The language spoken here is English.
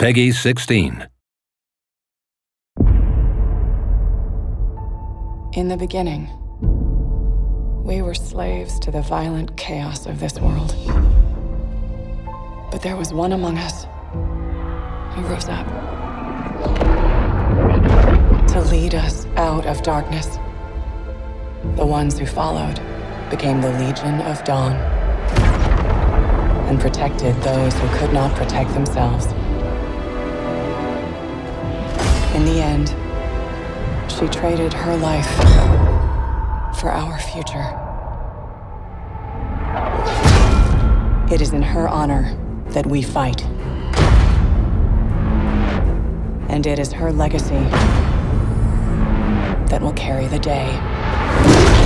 PEGI 16. In the beginning, we were slaves to the violent chaos of this world. But there was one among us who rose up to lead us out of darkness. The ones who followed became the Legion of Dawn and protected those who could not protect themselves. End, she traded her life for our future. It is in her honor that we fight. And it is her legacy that will carry the day.